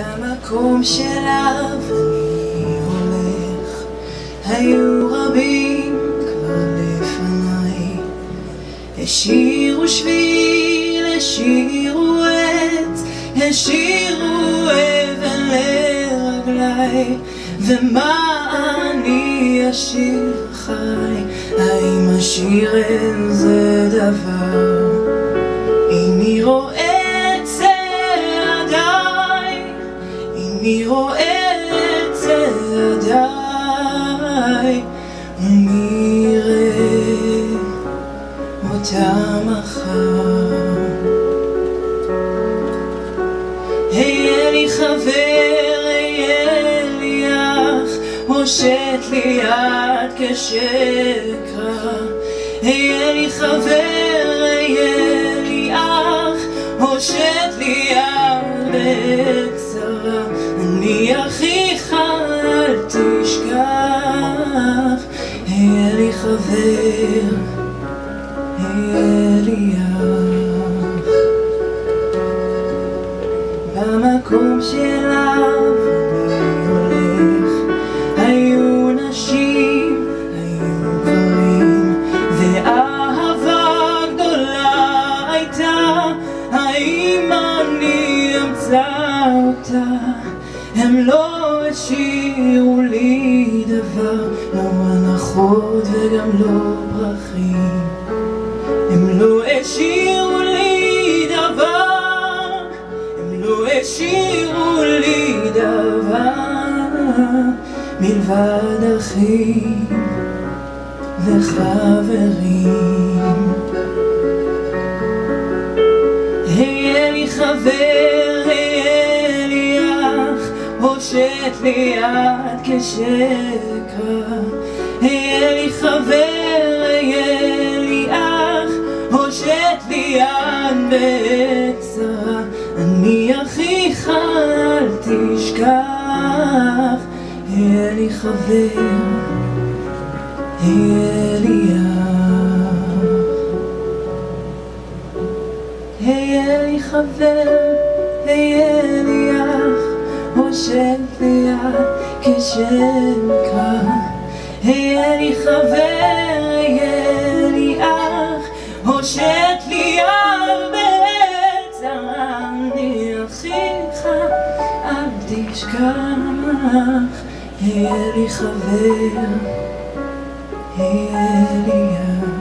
במקום שאליו אני הולך, היו רבים כבר לפניי. השאירו שביל, השאירו עץ, השאירו אבן לרגליי, ומה אני אשאיר חי? האם אשאיר איזה דבר? איני רואה איני רואה את צעדיי, ומי יראה אותם מחר? היה לי חבר, היה לי אח, הושט לי יד כשאקרא. היה לי חבר, היה לי אח, הושט לי יד בקצרה. אני אחיך, אל תשכח. היה לי חבר, היה לי. במקום שאליו אני הולך, היו נשים, היו גברים, ואהבה גדולה הייתה, האם אני אמצא אותה? הם לא השאירו לי דבר, לא הנחות וגם לא פרחים. הם לא השאירו לי דבר, הם לא השאירו לי דבר, מלבד אחים וחברים. היה לי חבר, הושט לי יד כשאקרא. היה לי חבר, היה לי אח, הושט לי יד בקצרה. אני אחיך, אל תשכח. היה לי חבר, היה לי אח. היה לי חבר, היה לי יד כשאקרא. היה לי חבר, היה לי אח, הושט לי יד בצרה. אני אחיך, אל תשכח. היה לי חבר, היה לי אח.